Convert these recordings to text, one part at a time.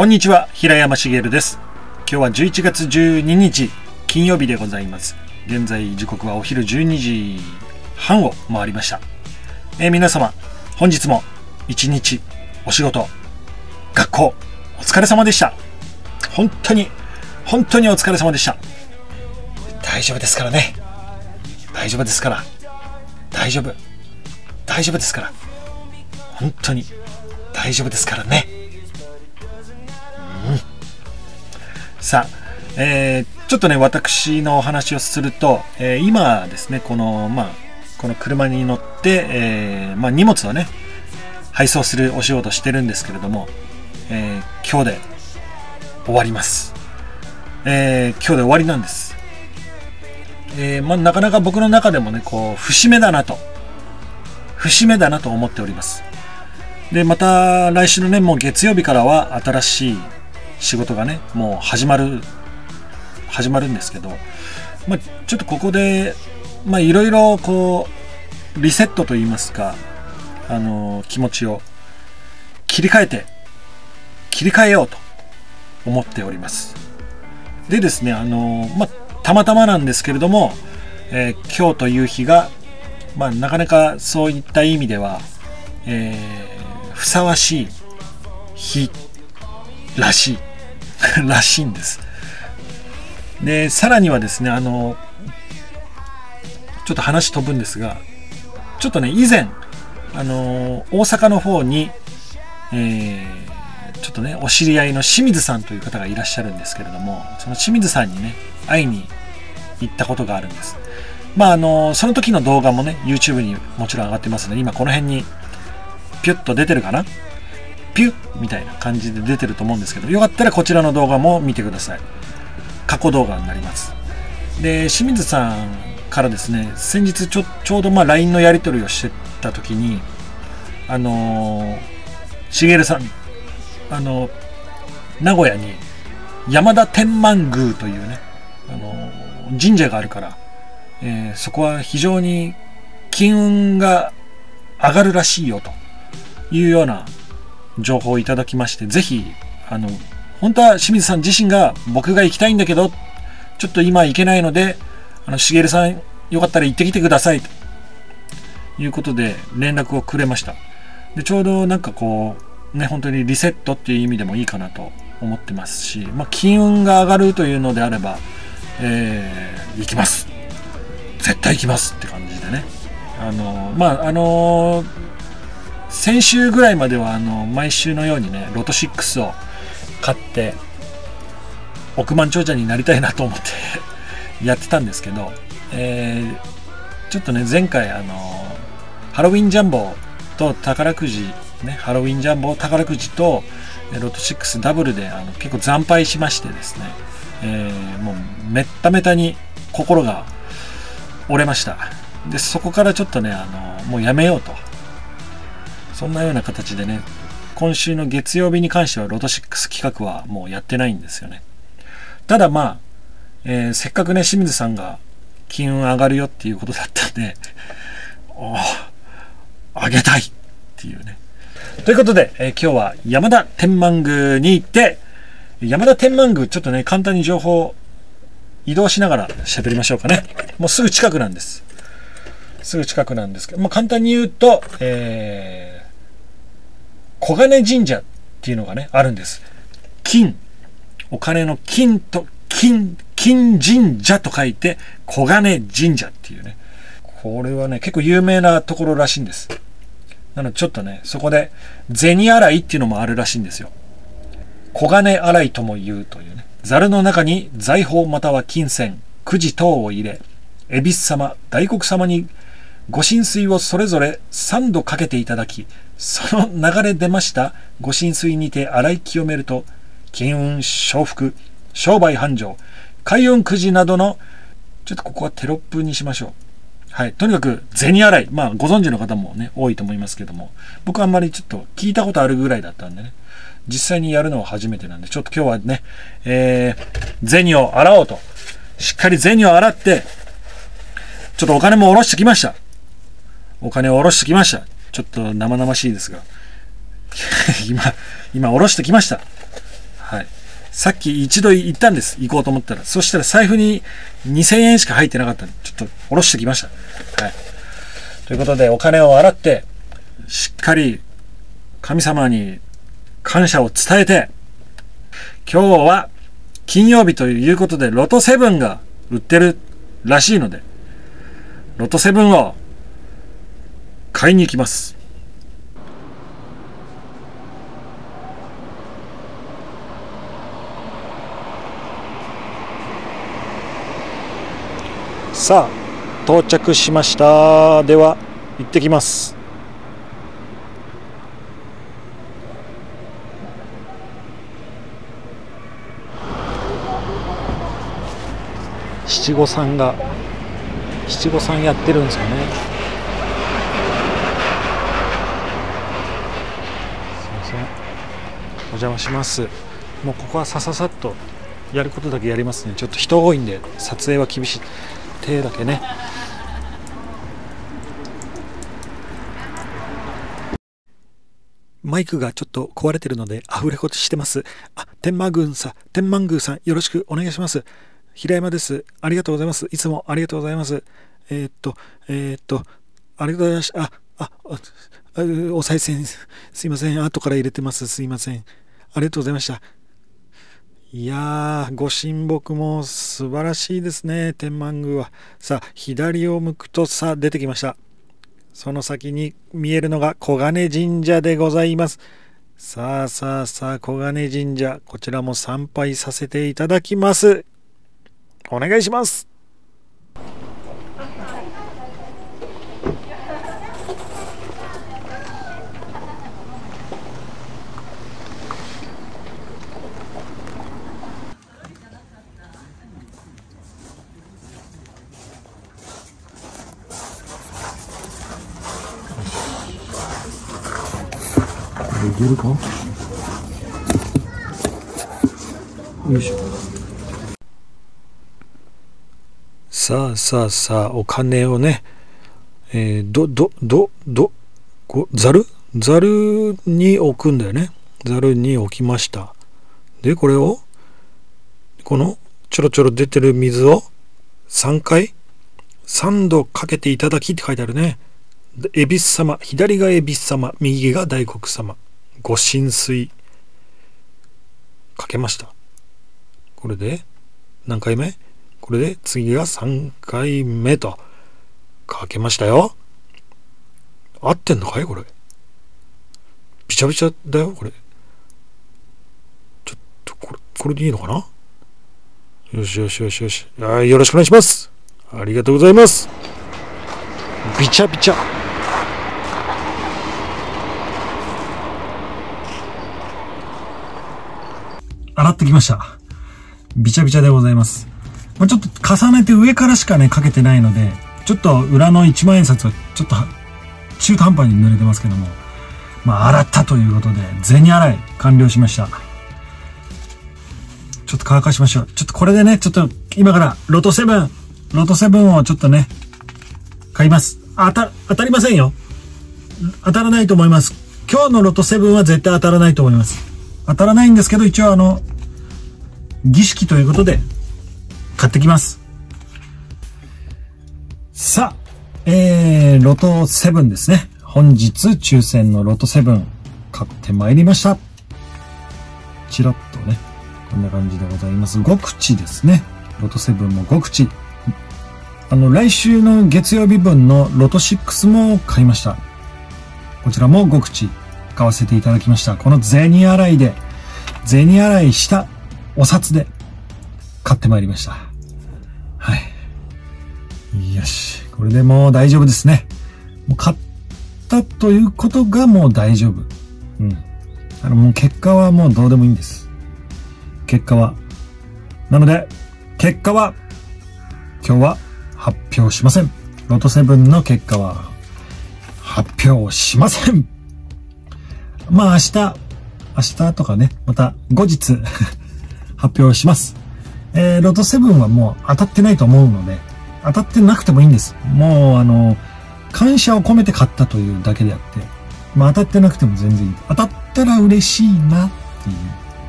こんにちは、平山茂です。今日は11月12日、金曜日でございます。現在時刻はお昼12時半を回りました。えー皆様、本日も一日お仕事、学校、お疲れ様でした。本当に、本当にお疲れ様でした。大丈夫ですからね。大丈夫ですから。大丈夫。大丈夫ですから。本当に大丈夫ですからね。さあ、えーちょっとね、私のお話をすると、えー今ですね、この、まあ、この車に乗って、えーまあ、荷物をね、配送するお仕事してるんですけれども、えー今日で終わります。えー今日で終わりなんです。えーまあ、なかなか僕の中でもね、こう、節目だなと、節目だなと思っております。で、また来週のね、もう月曜日からは新しい仕事がね、もう始まる、始まるんですけど、まあ、ちょっとここで、いろいろこう、リセットといいますか、あの、気持ちを切り替えて、切り替えようと思っております。でですね、あの、まあ、たまたまなんですけれども、えー今日という日が、まあ、なかなかそういった意味では、えーふさわしい日らしい らしいんです。でさらにはですねあのちょっと話飛ぶんですがちょっとね以前あの大阪の方に、えーちょっとねお知り合いの清水さんという方がいらっしゃるんですけれどもその清水さんにね会いに行ったことがあるんです。まああのその時の動画もね YouTube にもちろん上がってますので今この辺にピュッと出てるかな。ピュッみたいな感じで出てると思うんですけど、よかったらこちらの動画も見てください。過去動画になります。で、清水さんからですね、先日ちょちょうどまあ LINE のやり取りをしてた時に、あのー、しげるさん、あの名古屋に山田天満宮というね、あの神社があるから、えーそこは非常に金運が上がるらしいよというような情報をいただきまして、ぜひ、あの、本当は清水さん自身が僕が行きたいんだけど、ちょっと今行けないので、あの、しげるさん、よかったら行ってきてください、ということで連絡をくれました。で、ちょうどなんかこう、ね、本当にリセットっていう意味でもいいかなと思ってますし、まあ、金運が上がるというのであれば、えー、行きます。絶対行きますって感じでね。あの、まあ、あの先週ぐらいまではあの毎週のようにねロト6を買って億万長者になりたいなと思って やってたんですけど、えーちょっとね前回あのハロウィンジャンボと宝くじねハロウィンジャンボ宝くじとえロト6ダブルであの結構惨敗しましてですね、えーもうめっためたに心が折れました。でそこからちょっとねあのもうやめようとそんなような形でね、今週の月曜日に関してはロト6企画はもうやってないんですよね。ただまあ、えーせっかくね、清水さんが金運上がるよっていうことだったんで、おあげたいっていうね。ということで、えー今日は山田天満宮に行って、山田天満宮ちょっとね、簡単に情報移動しながら喋りましょうかね。もうすぐ近くなんです。すぐ近くなんですけど、まあ、簡単に言うと、えー小金神社っていうのがね、あるんです。金。お金の金と、金、金神社と書いて、小金神社っていうね。これはね、結構有名なところらしいんです。なのでちょっとね、そこで、銭洗いっていうのもあるらしいんですよ。小金洗いとも言うというね。ザルの中に財宝または金銭、くじ等を入れ、恵比寿様、大黒様にご神水をそれぞれ3度かけていただき、その流れ出ましたご神水にて洗い清めると、金運承服、商売繁盛、開運くじなどの、ちょっとここはテロップにしましょう。はい。とにかく、銭洗い。まあ、ご存知の方もね、多いと思いますけども、僕はあんまりちょっと聞いたことあるぐらいだったんでね、実際にやるのは初めてなんで、ちょっと今日はね、えー、銭を洗おうと。しっかり銭を洗って、ちょっとお金も下ろしてきました。お金を下ろしてきました。ちょっと生々しいですが。今、今下ろしてきました。はい。さっき一度行ったんです。行こうと思ったら。そしたら財布に2000円しか入ってなかったんで、ちょっと下ろしてきました。はい。ということで、お金を洗って、しっかり神様に感謝を伝えて、今日は金曜日ということで、ロト7が売ってるらしいので、ロト7を買いに行きます。さあ到着しました。では行ってきます。七五三が七五三やってるんですよねすいませんお邪魔しますもうここはさささっとやることだけやりますねちょっと人多いんで撮影は厳しい手だけねマイクがちょっと壊れてるので溢れこしてます。あ、天満宮さん、天満宮さんよろしくお願いします。平山です。ありがとうございます。いつもありがとうございます。えー、っと、えー、っと、ありがとうございました。あ、あ、あお賽銭、すいません。後から入れてます。すいません。ありがとうございました。いやー、ご神木も素晴らしいですね、天満宮は。さあ、左を向くとさ、出てきました。その先に見えるのが小金神社でございます。さあさあさあ、小金神社、こちらも参拝させていただきます。お願いします。いけるか？よいしょ。さあさあさあお金をねえー、どどどどこざる？ざるに置くんだよね。ざるに置きました。でこれをこのちょろちょろ出てる水を3回3度かけていただきって書いてあるね。恵比寿様左が恵比寿様右が大黒様。ご浸水。かけました。これで何回目？これで次が3回目と。かけましたよ。合ってんのかい？これ。びちゃびちゃだよこれ。ちょっとこれこれでいいのかな？よしよしよしよし。よろしくお願いします。ありがとうございます。びちゃびちゃ。洗ってきました。びちゃびちゃでございます。まあ、ちょっと重ねて上からしかね、かけてないので、ちょっと裏の1万円札はちょっと中途半端に濡れてますけども、まあ、洗ったということで、銭洗い完了しました。ちょっと乾かしましょう。ちょっとこれでね、ちょっと今からロト7、ロト7をちょっとね、買います。当た、当たりませんよ。当たらないと思います。今日のロト7は絶対当たらないと思います。当たらないんですけど、一応あの、儀式ということで、買ってきます。さあ、えー、ロト7ですね。本日抽選のロト7買ってまいりました。チラッとね、こんな感じでございます。5口ですね。ロト7も5口。あの、来週の月曜日分のロト6も買いました。こちらも5口買わせていただきました。この銭洗いで、銭洗いしたお札で買ってまいりました。はい。よし。これでもう大丈夫ですね。もう買ったということがもう大丈夫。うん。あのもう結果はもうどうでもいいんです。結果は。なので、結果は、今日は発表しません。ロト7の結果は発表しません。まあ明日、明日とかね、また後日 発表します。えー、ロト7はもう当たってないと思うので、当たってなくてもいいんです。もうあの、感謝を込めて買ったというだけであって、まあ当たってなくても全然いい。当たったら嬉しいなっていう、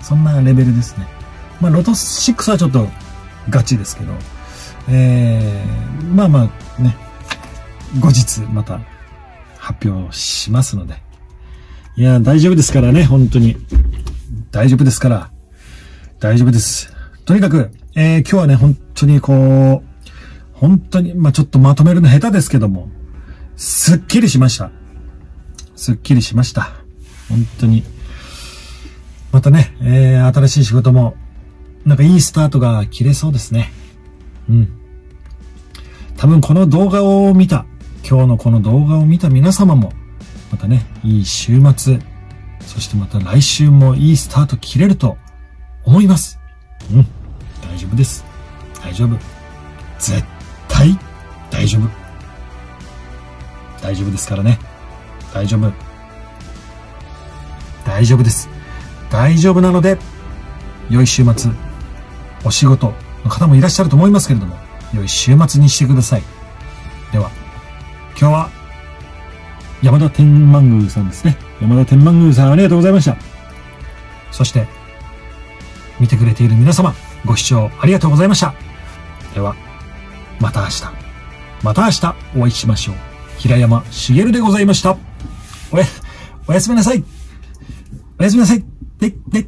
そんなレベルですね。まあ、ロト6はちょっとガチですけど、えー、まあまあね、後日また発表しますので。いや、大丈夫ですからね、本当に。大丈夫ですから。大丈夫です。とにかく、えー、今日はね、本当にこう、本当に、まあちょっとまとめるの下手ですけども、すっきりしました。すっきりしました。本当に。またね、えー、新しい仕事も、なんかいいスタートが切れそうですね。うん。多分この動画を見た、今日のこの動画を見た皆様も、またね、いい週末、そしてまた来週もいいスタート切れると思います。うん。大丈夫です。大丈夫。絶対大丈夫。大丈夫ですからね。大丈夫。大丈夫です。大丈夫なので、良い週末、お仕事の方もいらっしゃると思いますけれども、良い週末にしてください。では、今日は、山田天満宮さんですね。山田天満宮さんありがとうございました。そして、見てくれている皆様、ご視聴ありがとうございました。では、また明日、また明日お会いしましょう。平山茂でございました。おや、おやすみなさい。おやすみなさい。で、で。